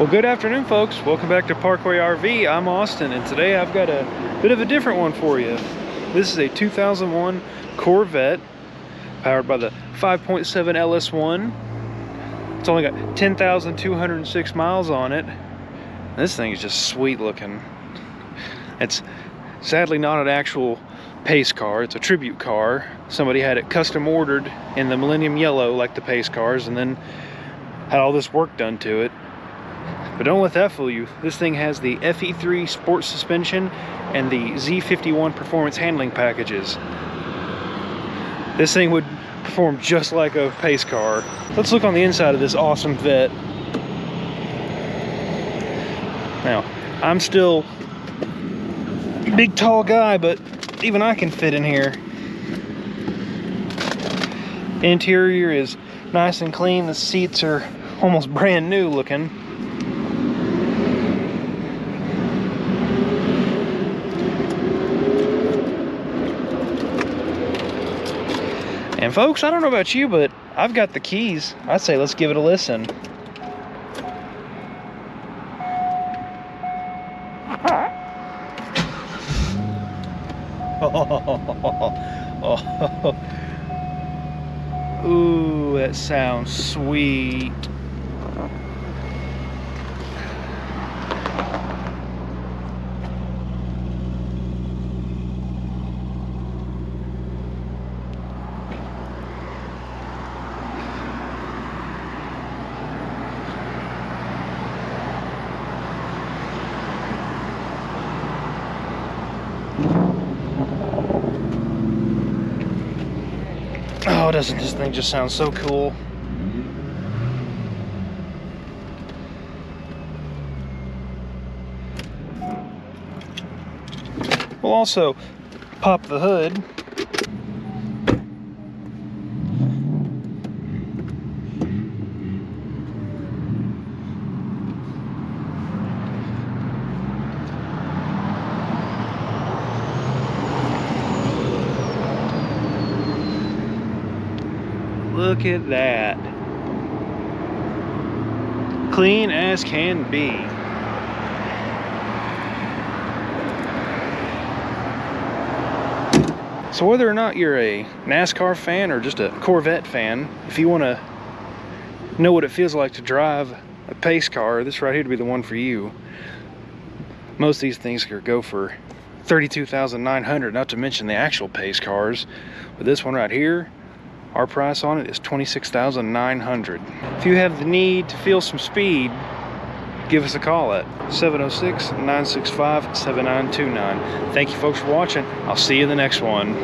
Well, good afternoon, folks. Welcome back to Parkway RV. I'm Austin, and today I've got a bit of a different one for you. This is a 2001 Corvette powered by the 5.7 LS1. It's only got 10,206 miles on it. This thing is just sweet looking. It's sadly not an actual pace car, it's a tribute car. Somebody had it custom ordered in the Millennium Yellow, like the pace cars, and then had all this work done to it. But don't let that fool you. This thing has the FE3 sports suspension and the Z51 performance handling packages. This thing would perform just like a pace car. Let's look on the inside of this awesome Vette. Now, I'm still big tall guy, but even I can fit in here. Interior is nice and clean. The seats are almost brand new looking. And folks, I don't know about you, but I've got the keys. I'd say let's give it a listen. Oh, oh, oh, oh, Ooh, that sounds sweet. Oh, doesn't this thing just sound so cool? We'll also pop the hood. Look at that. Clean as can be. So whether or not you're a NASCAR fan or just a Corvette fan, if you want to know what it feels like to drive a pace car, this right here would be the one for you. Most of these things could go for 32,900, not to mention the actual pace cars. But this one right here, our price on it is 26,900. If you have the need to feel some speed, give us a call at 706-965-7929. Thank you folks for watching. I'll see you in the next one.